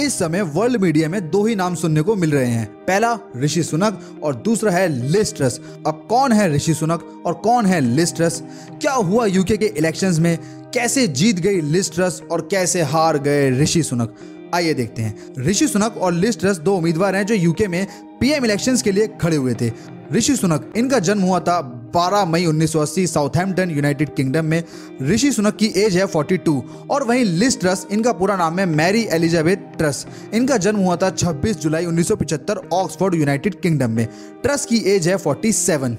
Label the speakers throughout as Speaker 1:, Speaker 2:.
Speaker 1: इस समय world media में दो ही नाम सुनने को मिल रहे हैं। पहला, ऋषि सुनक और दूसरा है लिस्ट्रस अब कौन है ऋषि सुनक और कौन है लिस्ट्रस क्या हुआ यूके के इलेक्शंस में? कैसे जीत गई लिस्ट्रस और कैसे हार गए ऋषि सुनक? आइए देखते हैं। ऋषि सुनक और लिस्ट्रस दो उम्मीदवार हैं जो यूके में पीएम इलेक्शंस के लिए खड़े हुए थे। ऋषि सुनक, इनका जन्म हुआ था 12 मई 1980 साउथहैम्पटन यूनाइटेड किंगडम में। ऋषि सुनक की एज है 42 और वहीं लिस ट्रस इनका पूरा नाम है मैरी एलिजाबेथ ट्रस इनका जन्म हुआ था 26 जुलाई 1975 ऑक्सफोर्ड यूनाइटेड किंगडम में। ट्रस की एज है 47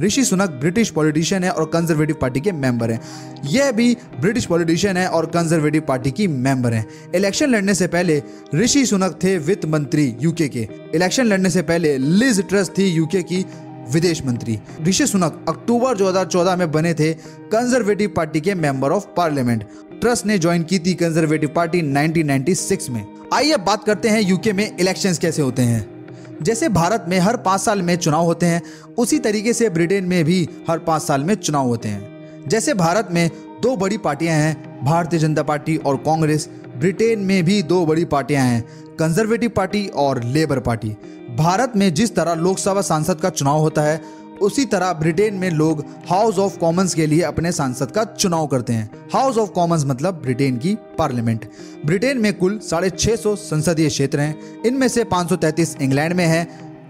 Speaker 1: ऋषि सुनक ब्रिटिश पॉलिटिशियन है और कंजर्वेटिव पार्टी के मेंबर हैं। यह भी ब्रिटिश पॉलिटिशियन है और कंजर्वेटिव पार्टी की मेंबर हैं। इलेक्शन लड़ने से पहले ऋषि सुनक थे वित्त मंत्री यूके के। इलेक्शन लड़ने से पहले लिज ट्रस्ट थी यूके की विदेश मंत्री। ऋषि सुनक अक्टूबर 2014 में बने थे कंजर्वेटिव पार्टी के मेंबर ऑफ़ पार्लियामेंट। ट्रस्ट ने ज्वाइन की थी कंजर्वेटिव पार्टी 1996 में। आइए बात करते हैं यूके में इलेक्शंस कैसे होते हैं। जैसे भारत में हर पाँच साल में चुनाव होते हैं, उसी तरीके से ब्रिटेन में भी हर पाँच साल में चुनाव होते हैं। जैसे भारत में दो बड़ी पार्टियाँ हैं, भारतीय जनता पार्टी और कांग्रेस, ब्रिटेन में भी दो बड़ी पार्टियाँ हैं, कंजर्वेटिव पार्टी और लेबर पार्टी। भारत में जिस तरह लोकसभा सांसद का चुनाव होता है उसी तरह ब्रिटेन में लोग हाउस ऑफ़ कॉमन्स के लिए अपने सांसद का चुनाव करते हैं। हाउस ऑफ़ कॉमन्स मतलब ब्रिटेन की पार्लियामेंट। ब्रिटेन में कुल साढ़े छह सौ संसदीय क्षेत्र हैं। इनमें से 533 इंग्लैंड में है,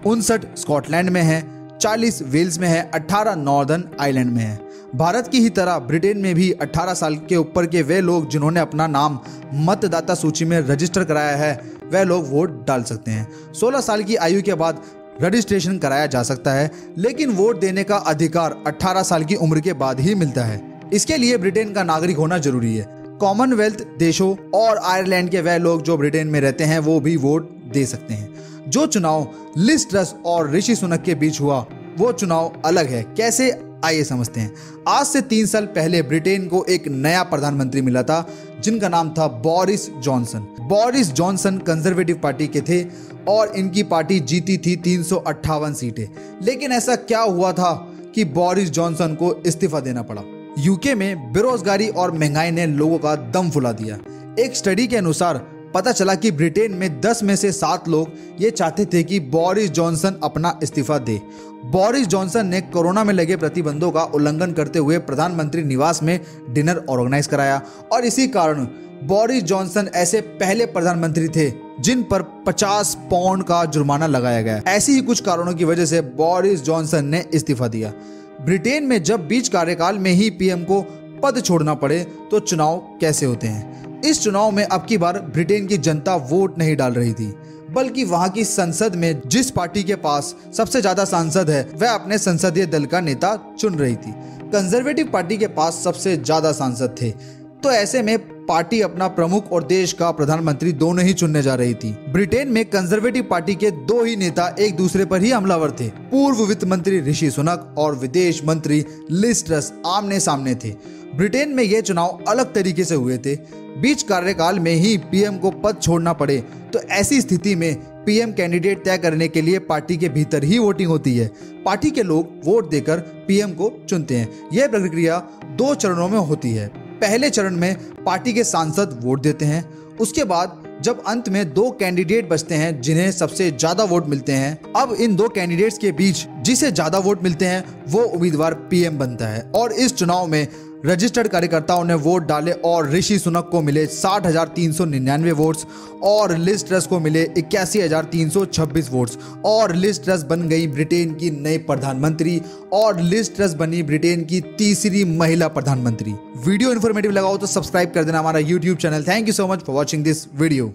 Speaker 1: उनसठ स्कॉटलैंड में है 40 वेल्स में है 18 नॉर्दर्न आइलैंड में है। भारत की ही तरह ब्रिटेन में भी 18 साल के ऊपर के वे लोग जिन्होंने अपना नाम मतदाता सूची में रजिस्टर कराया है वह लोग वोट डाल सकते हैं। 16 साल की आयु के बाद रजिस्ट्रेशन कराया जा सकता है, लेकिन वोट देने का अधिकार 18 साल की उम्र के बाद ही मिलता है। इसके लिए ब्रिटेन का नागरिक होना ज़रूरी है। कॉमनवेल्थ देशों और आयरलैंड के वह लोग जो ब्रिटेन में रहते हैं, वो भी वोट दे सकते हैं। जो चुनाव लिस्ट्रस और ऋषि सुनक के बीच हुआ, वो चुनाव अलग है। कैसे आइए समझते हैं। आज से तीन साल पहले ब्रिटेन को एक नया प्रधानमंत्री मिला था, जिनका नाम था Boris Johnson. Boris Johnson Conservative Party के थे और इनकी पार्टी जीती थी तीन सीटें। लेकिन ऐसा क्या हुआ था कि बोरिस जॉनसन को इस्तीफा देना पड़ा? यूके में बेरोजगारी और महँगाई ने लोगों का दम फुला दिया। एक स्टडी के अनुसार पता चला कि ब्रिटेन में 10 में से सात लोग ये चाहते थे कि बोरिस जॉनसन अपना इस्तीफा दे। बोरिस जॉनसन ने कोरोना में लगे प्रतिबंधों का उल्लंघन करते हुए प्रधानमंत्री निवास में डिनर ऑर्गेनाइज कराया और इसी कारण बोरिस जॉनसन ऐसे पहले प्रधानमंत्री थे जिन पर 50 पाउंड का जुर्माना लगाया गया। ऐसी ही कुछ कारणों की वजह से बोरिस जॉनसन ने इस्तीफा दिया। ब्रिटेन में जब बीच कार्यकाल में ही पीएम को पद छोड़ना पड़े तो चुनाव कैसे होते हैं? इस चुनाव में अब की बार ब्रिटेन की जनता वोट नहीं डाल रही थी, बल्कि वहाँ की संसद में जिस पार्टी के पास सबसे ज़्यादा सांसद है, वह अपने संसदीय दल का नेता चुन रही थी। कंजर्वेटिव पार्टी के पास सबसे ज़्यादा सांसद थे। तो ऐसे में पार्टी अपना प्रमुख और देश का प्रधानमंत्री दोनों ही चुनने जा रही थी। ब्रिटेन में कंजर्वेटिव पार्टी के दो ही नेता एक दूसरे पर ही हमलावर थे। पूर्व वित्त मंत्री ऋषि सुनक और विदेश मंत्री लिस्ट्रस आमने सामने थे। ब्रिटेन में ये चुनाव अलग तरीके से हुए थे। बीच कार्यकाल में ही पीएम को पद छोड़ना पड़े तो ऐसी स्थिति में पीएम कैंडिडेट तय करने के लिए पार्टी के भीतर ही वोटिंग होती है। पार्टी के लोग वोट देकर पीएम को चुनते हैं। यह प्रक्रिया दो चरणों में होती है। पहले चरण में पार्टी के सांसद वोट देते हैं। उसके बाद, जब अंत में दो कैंडिडेट बचते हैं जिन्हें सबसे ज़्यादा वोट मिलते हैं, अब इन दो कैंडिडेट्स के बीच जिसे ज़्यादा वोट मिलते हैं, वो उम्मीदवार पीएम बनता है। और इस चुनाव में रजिस्टर्ड कार्यकर्ताओं ने वोट डाले और ऋषि सुनक को मिले साठ हज़ार तीन सौ निन्यानवे वोट्स और लिस्ट ट्रस को मिले इक्यासी हज़ार तीन सौ छब्बीस वोट्स और लिस्ट ट्रस बन गई ब्रिटेन की नई प्रधानमंत्री और लिस्ट ट्रस बनी ब्रिटेन की तीसरी महिला प्रधानमंत्री। वीडियो इन्फॉर्मेटिव लगाओ तो सब्सक्राइब कर देना हमारा YouTube channel thank you so much for watching this video